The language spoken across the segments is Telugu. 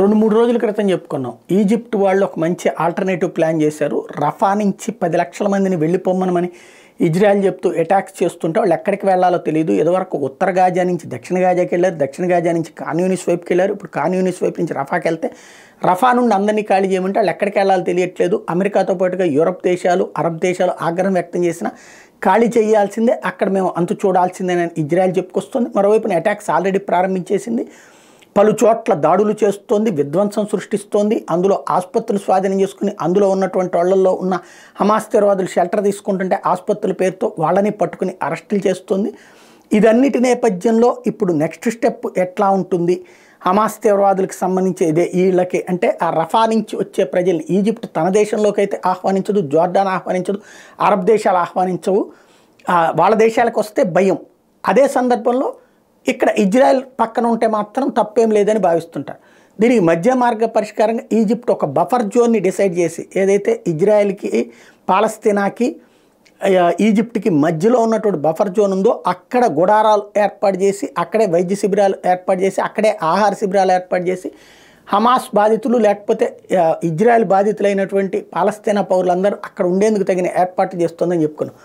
రెండు మూడు రోజుల క్రితం చెప్పుకున్నాం. ఈజిప్ట్ వాళ్ళు ఒక మంచి ఆల్టర్నేటివ్ ప్లాన్ చేశారు. రఫా నుంచి పది లక్షల మందిని వెళ్ళిపోమ్మనమని ఇజ్రాయెల్ చెప్తూ అటాక్స్ చేస్తుంటే వాళ్ళు ఎక్కడికి వెళ్ళాలో తెలియదు ఇదివరకు ఉత్తర గాజా నుంచి దక్షిణ గాజాకి వెళ్ళారు. దక్షిణ గాజా నుంచి కాన్యూనిస్ వైపుకి వెళ్ళారు. ఇప్పుడు కాన్యూనిస్ వైపు నుంచి రఫాకి వెళ్తే రఫా నుండి అందరినీ ఖాళీ చేయమంటే వాళ్ళు ఎక్కడికి వెళ్ళాలో తెలియట్లేదు. అమెరికాతో పాటుగా యూరప్ దేశాలు అరబ్ దేశాలు ఆగ్రహం వ్యక్తం చేసిన ఖాళీ చేయాల్సిందే. అక్కడ మేము అంతు చూడాల్సిందేనని ఇజ్రాయెల్ చెప్పుకొస్తుంది. మరోవైపున అటాక్స్ ఆల్రెడీ ప్రారంభించేసింది. పలు చోట్ల దాడులు చేస్తోంది విధ్వంసం సృష్టిస్తోంది. అందులో ఆసుపత్రులు స్వాధీనం చేసుకుని అందులో ఉన్నటువంటి వాళ్ళల్లో ఉన్న హమాస్ తీవ్రవాదులు షెల్టర్ తీసుకుంటుంటే ఆసుపత్రుల పేరుతో వాళ్ళని పట్టుకుని అరెస్టులు చేస్తుంది. ఇదన్నిటి నేపథ్యంలో ఇప్పుడు నెక్స్ట్ స్టెప్ ఎట్లా ఉంటుంది? హమాస్ తీవ్రవాదులకు సంబంధించి ఇదే వీళ్ళకి అంటే ఆ రఫా నుంచి వచ్చే ప్రజల్ని ఈజిప్ట్ తన దేశంలోకి అయితే ఆహ్వానించదు జోర్డాన్ ఆహ్వానించదు అరబ్ దేశాలు ఆహ్వానించవు. వాళ్ళ దేశాలకు వస్తే భయం. అదే సందర్భంలో ఇక్కడ ఇజ్రాయెల్ పక్కన ఉంటే మాత్రం తప్పేం లేదని భావిస్తుంటారు. దీనికి మధ్య మార్గ పరిష్కారంగా ఈజిప్ట్ ఒక బఫర్ జోన్ని డిసైడ్ చేసి ఏదైతే ఇజ్రాయెల్కి పాలస్తీనాకి ఈజిప్ట్కి మధ్యలో ఉన్నటువంటి బఫర్ జోన్ ఉందో అక్కడ గుడారాలు ఏర్పాటు చేసి అక్కడే వైద్య శిబిరాలు ఏర్పాటు చేసి అక్కడే ఆహార శిబిరాలు ఏర్పాటు చేసి హమాస్ బాధితులు లేకపోతే ఇజ్రాయెల్ బాధితులైనటువంటి పాలస్తీనా పౌరులందరూ అక్కడ ఉండేందుకు తగిన ఏర్పాట్లు చేస్తుందని చెప్పుకున్నాం.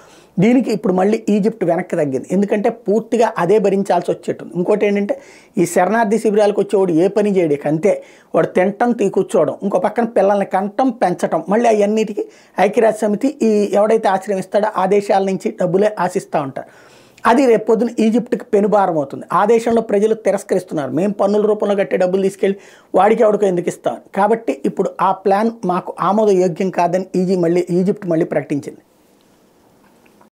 దీనికి ఇప్పుడు మళ్ళీ ఈజిప్ట్ వెనక్కి తగ్గింది. ఎందుకంటే పూర్తిగా అదే భరించాల్సి వచ్చేట్టుంది. ఇంకోటి ఏంటంటే ఈ శరణార్థి శిబిరాలకు వచ్చేవాడు ఏ పని చేయడానికి అంతే. వాడు తినటం తీ కూర్చోవడం ఇంకో పక్కన పిల్లల్ని కంటం పెంచటం మళ్ళీ అవన్నిటికీ ఐక్యరాజ్య సమితి ఈ ఎవడైతే ఆశ్రమిస్తాడో ఆ దేశాల నుంచి డబ్బులే ఆశిస్తూ ఉంటారు. అది రేపు ఈజిప్ట్కి పెనుభారం అవుతుంది. ఆ దేశంలో ప్రజలు తిరస్కరిస్తున్నారు. మేము పన్నుల రూపంలో కట్టే డబ్బులు తీసుకెళ్ళి వాడికి ఎవడికో ఎందుకు ఇస్తాం? కాబట్టి ఇప్పుడు ఆ ప్లాన్ మాకు ఆమోదయోగ్యం కాదని ఈజీ మళ్ళీ ఈజిప్ట్ మళ్ళీ ప్రకటించింది.